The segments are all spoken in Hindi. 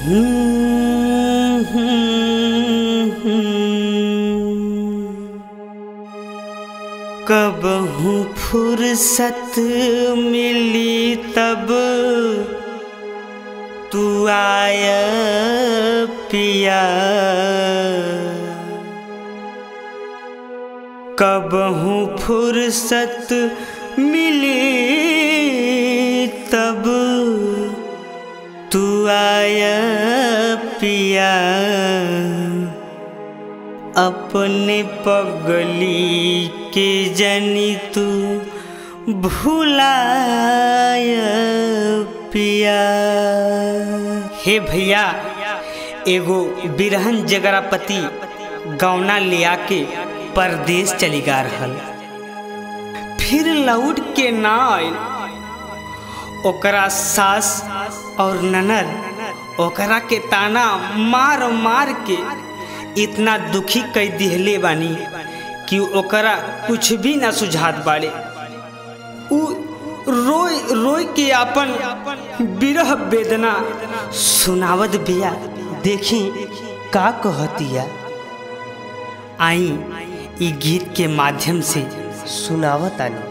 कब हूँ फुर्सत मिली तब? तू आय पिया। कब हूँ फुर्सत मिली तब? तू आय अपने पगली के जनी तू भूलाय पिया। हे भैया, एगो बिरहन जगरापति गौना ले आके परदेश चली गा रहल। फिर लौट के ना ओकरा सास और ननद, ओकरा के ताना मार मार के इतना दुखी कई दिहले बानी कि ओकरा कुछ भी ना सुझात बाड़े। उ रोय रोय के अपन विरह वेदना सुनावत बिया। देखी का कहतिया आई, ई गीत के माध्यम से सुनावतानी कब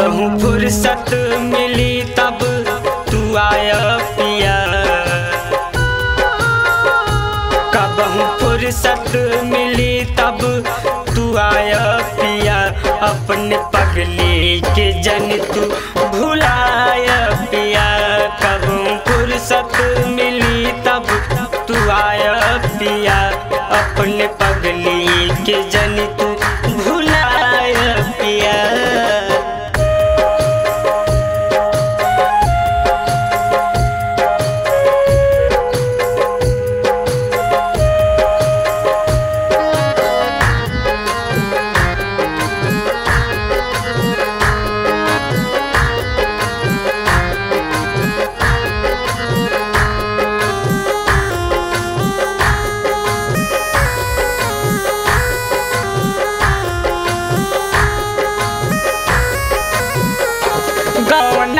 हूँ फुर्सत मिली तब तू आया पिया। कब फुर्सत मिली तब तू आया पिया। अपने पगली के जन तू भुलाया पिया। कब फुर्सत मिली तब तू आया पिया। अपने पगली के जन गौनला के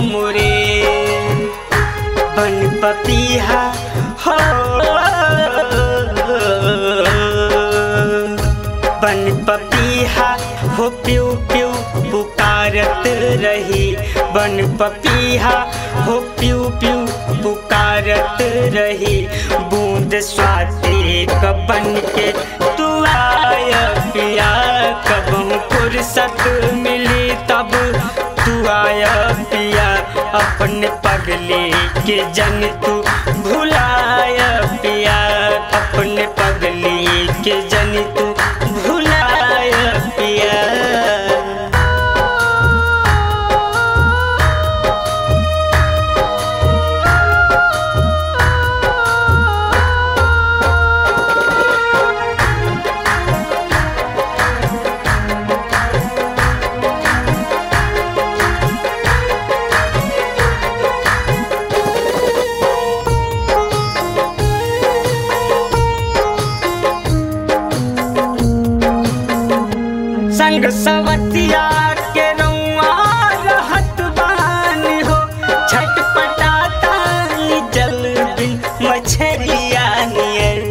मोरे बन पपीहा हो। बन पपीहा हो प्यू प्यू पुकारत रही। बन पपीहा हो प्यू प्यू पुकारत रही। बूंद स्वाति कबन के तू आया पिया। कब फुर्सत के जन तू भुलाया पिया अपने पगली के जन तू संग सवतिया के रहत बानी हो। छटपटाता जल बिन मछरिया नियर।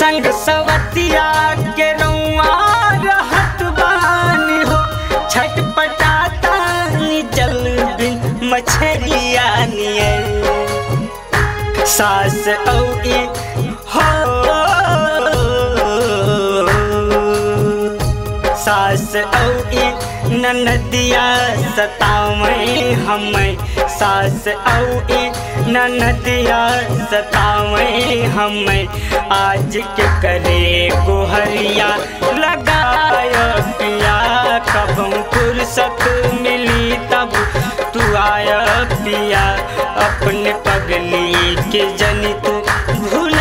संग सवतिया के रउआ रहत छटपटाता नी जल बिन मछरिया नियर सास औ हो। सास औ ननदिया सतावे हमें सास औ ननदिया सतावे हमें आज के करे गोहरिया लगाय पिया कब फुर्सत मिली तब तू आया पिया अपने पगली के जनी तू भुलाय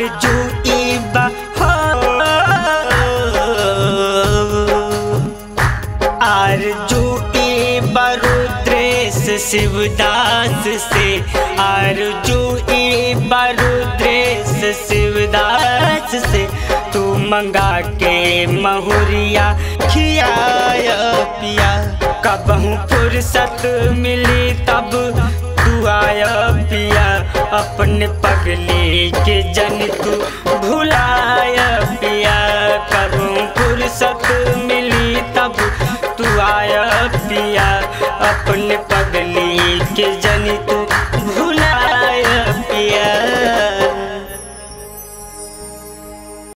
हो। आरज़ू इबा रुद्रेश शिवदास से। आरज़ू इबा रुद्रेश शिवदास से। तू मंगा के महुरिया, खियाया पिया। कबहू फुर्सत मिली तब आया पिया अपने पगली के जन तू भुलाया।